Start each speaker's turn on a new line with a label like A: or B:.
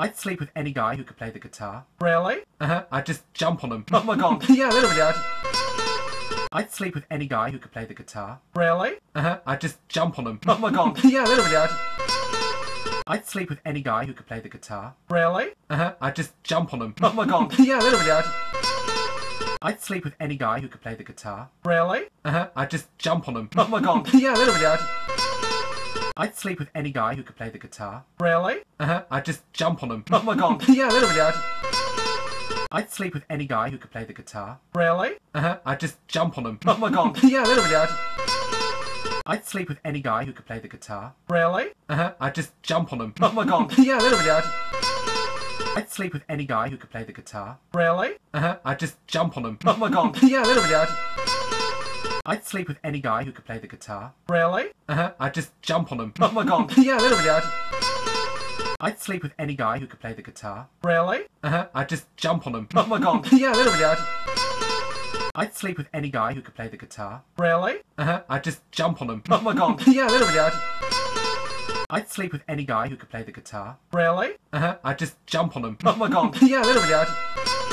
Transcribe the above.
A: I'd sleep with any guy who could play the guitar.
B: Really?
A: Uh huh. I'd just jump on him.
B: Oh my god.
A: yeah, literally. I'd... I'd sleep with any guy who could play the guitar.
B: Really?
A: Uh huh. I'd just jump on him.
B: Oh my god.
A: yeah, literally. I'd... I'd sleep with any guy who could play the guitar.
B: Really?
A: Uh huh. I'd just jump on him.
B: Oh my god.
A: yeah, literally. I'd... I'd sleep with any guy who could play the guitar.
B: Really?
A: Uh huh. I'd just jump on him.
B: Oh my god.
A: yeah, literally. I'd... I'd sleep with any guy who could play the guitar.
B: Really?
A: Uh huh. I'd just jump on him.
B: Oh my god.
A: yeah, literally. I'd... I'd sleep with any guy who could play the guitar.
B: Really?
A: Uh huh. I'd just jump on him.
B: Oh my god.
A: yeah, literally. I'd... I'd sleep with any guy who could play the guitar.
B: Really?
A: Uh huh. I'd just jump on him.
B: Oh my god.
A: yeah, literally. I'd... I'd sleep with any guy who could play the guitar.
B: Really?
A: Uh huh. I'd just jump on him.
B: Oh my god.
A: yeah, literally. I'd... I'd sleep with any guy who could play the guitar.
B: Really?
A: Uh huh. I'd just jump on him.
B: Oh my god.
A: yeah, literally. I'd... I'd sleep with any guy who could play the guitar.
B: Really?
A: Uh huh. I'd just jump on him. yeah, literally. I'd... I'd sleep with any guy who could play the guitar.
B: Oh my god.
A: Huh. I'd just jump on him.
B: Really?
A: yeah, literally. I'd...
B: My god.
A: yeah, literally. I'd... Sleep with any guy who could play the guitar.
B: Really?
A: Uh huh. I'd just jump on him.
B: Oh my god.
A: yeah, literally. I'd... I'd sleep with any guy who could play the guitar.
B: Really?
A: Uh huh. I'd just jump on him.
B: Oh my god.
A: yeah, literally. I'd...